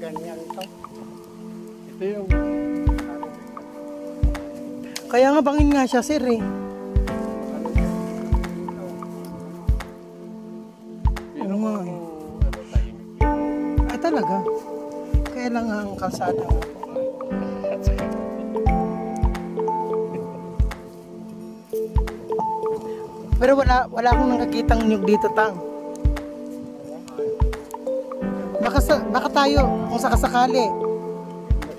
ganyan to. Ito yung Kaya nga bangin nga siya, sir eh. Oo nga eh. ano Ay talaga. Kaya lang ang kalsada nga po. Pero wala wala akong nakakitang nyug dito tang. Baka sa, baka tayo kung sakasakali.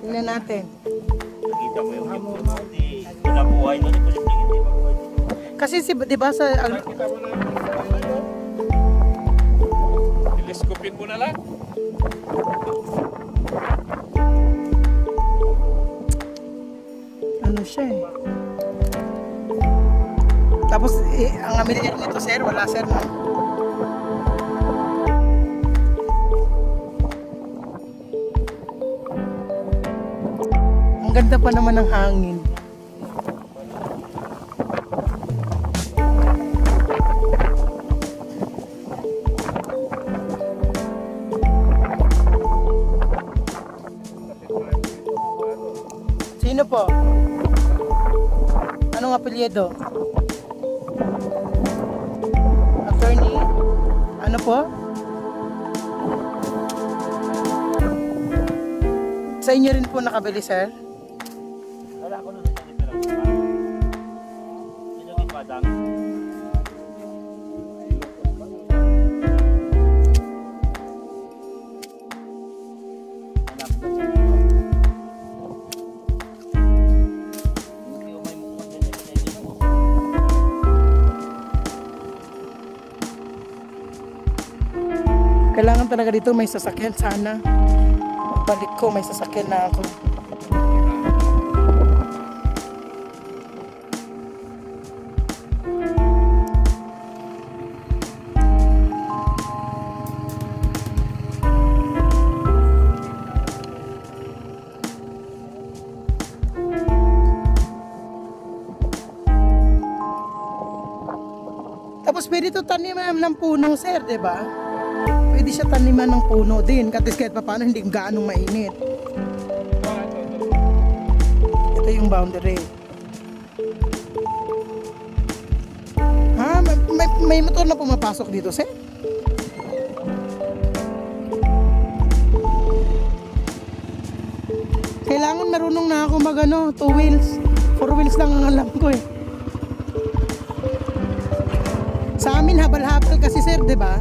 Tingnan natin. Nakita mo yung hipon mo, di nabuhay nun, posibleng hindi mabuhay. Kasi si 'di ba sa al- Kita mo na ano? Teleskopin mo na lang. ano siya eh. Tapos eh, ang amilyar nito sir, wala sir no? Ganda pa naman ng hangin. Sino po? Anong apelyido? Attorney? Ano po? Sa inyo rin po nakabili, sir? Wala ako nun, yung sa mukhang ganyan, ganyan mo. Kailangan talaga dito may sasakyan sana. Balik ko, may sasakyan na ako. Tapos pwede ito taniman ng puno, sir, di ba? Pwede siya taniman ng puno din. Katis kahit pa paano hindi gaanong mainit. Ito yung boundary. Ha? May, may, may motor na pumapasok dito, sir? Kailangan marunong na ako mag ano, two wheels. Four wheels lang ang alam ko eh. Sa amin habal-habal kasi sir, 'di ba?